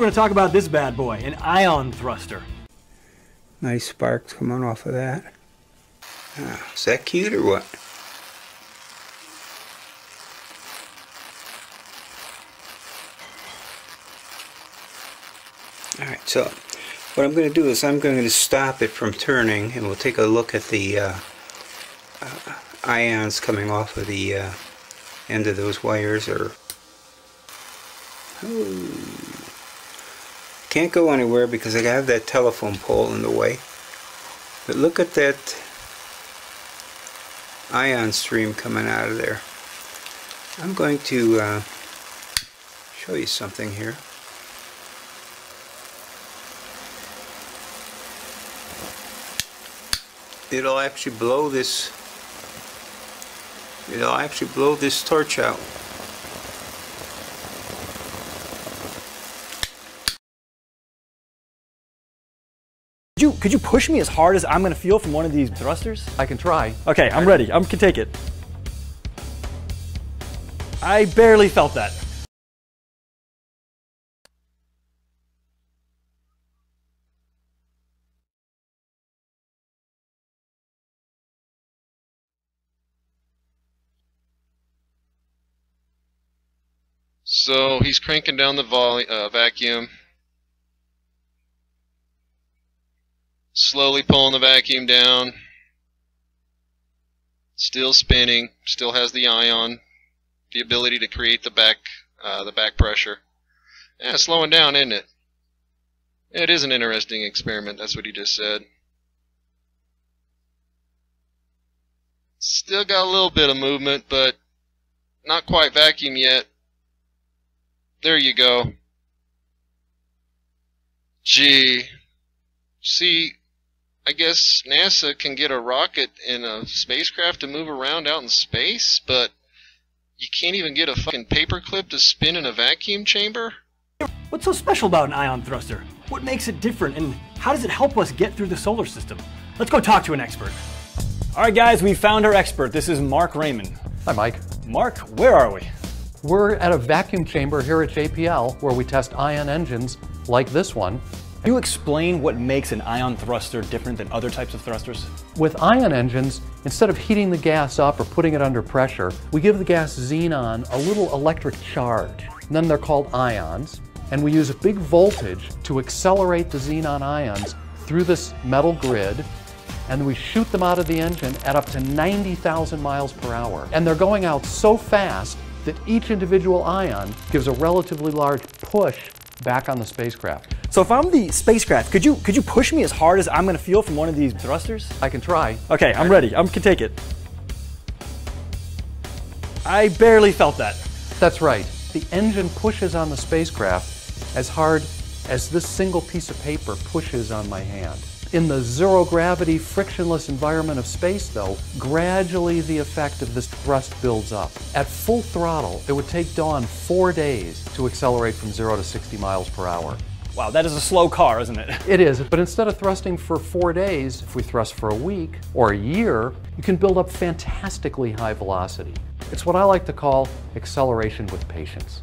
We're going to talk about this bad boy, an ion thruster. Nice sparks coming off of that. Ah, is that cute or what? Alright, so what I'm going to do is I'm going to stop it from turning and we'll take a look at the uh, uh, ions coming off of the uh, end of those wires or can't go anywhere because I have that telephone pole in the way. But look at that ion stream coming out of there. I'm going to uh, show you something here. It'll actually blow this it'll actually blow this torch out Could you, could you push me as hard as I'm going to feel from one of these thrusters? I can try. Okay, I'm ready. I can take it. I barely felt that. So he's cranking down the volume, uh, vacuum, slowly pulling the vacuum down, still spinning, still has the ion, the ability to create the back, uh, the back pressure. Yeah, slowing down, isn't it? It is an interesting experiment. That's what he just said. Still got a little bit of movement, but not quite vacuum yet. There you go. Gee. See, I guess NASA can get a rocket and a spacecraft to move around out in space, but you can't even get a fucking paperclip to spin in a vacuum chamber? What's so special about an ion thruster? What makes it different and how does it help us get through the solar system? Let's go talk to an expert. All right, guys, we found our expert. This is Marc Rayman. Hi, Mike. Marc, where are we? We're at a vacuum chamber here at JPL where we test ion engines like this one. Can you explain what makes an ion thruster different than other types of thrusters? With ion engines, instead of heating the gas up or putting it under pressure, we give the gas xenon a little electric charge. And then they're called ions. And we use a big voltage to accelerate the xenon ions through this metal grid and we shoot them out of the engine at up to 90,000 miles per hour. And they're going out so fast that each individual ion gives a relatively large push back on the spacecraft. So if I'm the spacecraft, could you could you push me as hard as I'm going to feel from one of these thrusters? I can try. Okay, I'm ready. I can take it. I barely felt that. That's right. The engine pushes on the spacecraft as hard as this single piece of paper pushes on my hand. In the zero gravity, frictionless environment of space, though, gradually the effect of this thrust builds up. At full throttle, it would take Dawn four days to accelerate from zero to 60 miles per hour. Wow, that is a slow car, isn't it? It is, but instead of thrusting for four days, if we thrust for a week or a year, you can build up fantastically high velocity. It's what I like to call acceleration with patience.